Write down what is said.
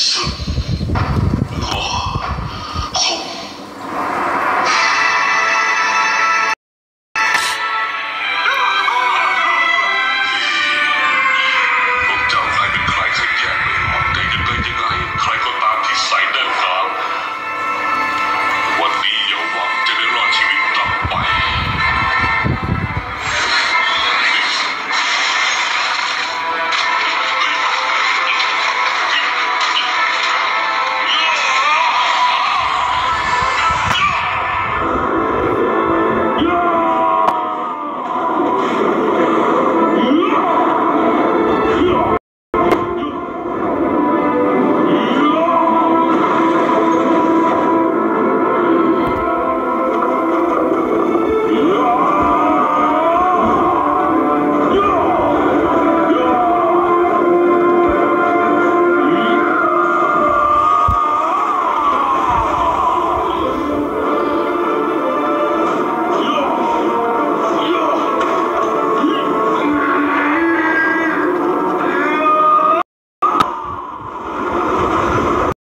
Shh.